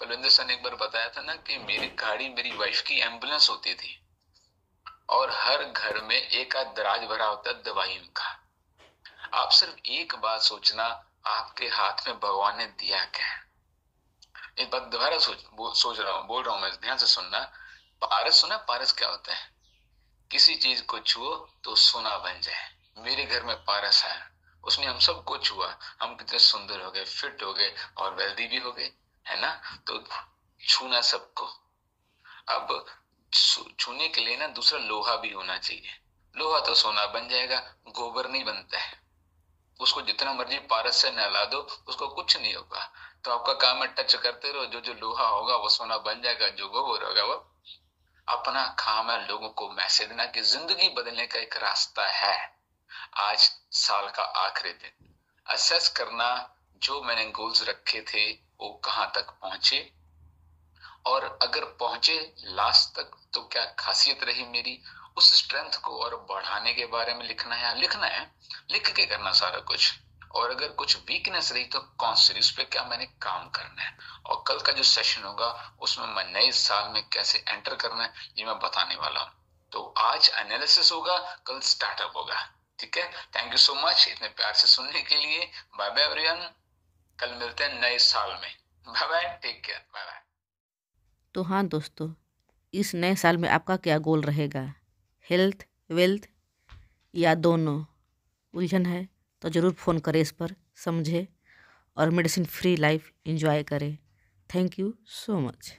Balwinder sir ने एक बार बताया था ना कि मेरी गाड़ी, मेरी वाइफ की एंबुलेंस होती थी। और हर घर में एक आध दराज भरा होता है दवाइयों का। आप सिर्फ़ एक बात सोचना, आपके हाथ में भगवान ने दिया क्या है? एक बात दोबारा सोच सोच रहा हूँ, बोल रहा हूँ मैं, ध्यान से सुनना। पारस सुना, पारस क्या होता है? किसी चीज़ को छुओ तो सोना बन जाए। मेरे घर में पारस है। उसने हम सब सबको छुआ। हम कितने सुंदर हो गए फिट हो गए और वेल्दी भी हो गए। है ना? तो छूना सबको। अब छूने के लिए ना दूसरा लोहा भी होना चाहिए। लोहा तो सोना बन जाएगा, गोबर नहीं बनता है। उसको जितना मर्ज़ी पारस से नहला दो, उसको कुछ नहीं होगा। तो आपका काम है टच करते रहो, जो जो लोहा होगा वो सोना बन जाएगा, जो गोबर होगा वो। अपना काम है लोगों को मैसेज देना कि ज़िंदगी बदलने का एक रास्ता है। आज साल का आखिरी दिन। असेस करना जो मैंने गोल्स रखे थे वो कहाँ तक पहुँचे? और अगर पहुँचे लास्ट तक तो क्या खासियत रही मेरी उस स्ट्रेंथ को और बढ़ाने के बारे में लिखना है? लिखना है। लिख के करना सारा कुछ। और अगर कुछ वीकनेस रही तो कौन सी? उस पर क्या मैंने काम करना है? और कल का जो सेशन होगा, उसमें मैं नए साल में कैसे एंटर करना है, ये मैं बताने वाला हूँ। तो आज एनालिसिस होगा, कल स्टार्टअप होगा। ठीक है? थैंक यू सो मच इतने प्यार से सुनने के लिए। बाय बाय एवरीवन कल मिलते हैं नए साल में। Bye bye take care bye bye तो हाँ दोस्तों, इस नए साल में आपका क्या गोल रहेगा? हेल्थ वेल्थ या दोनों? उलझन है तो ज़रूर फ़ोन करें इस पर, समझे और मेडिसिन फ्री लाइफ इंजॉय करें। Thank you so much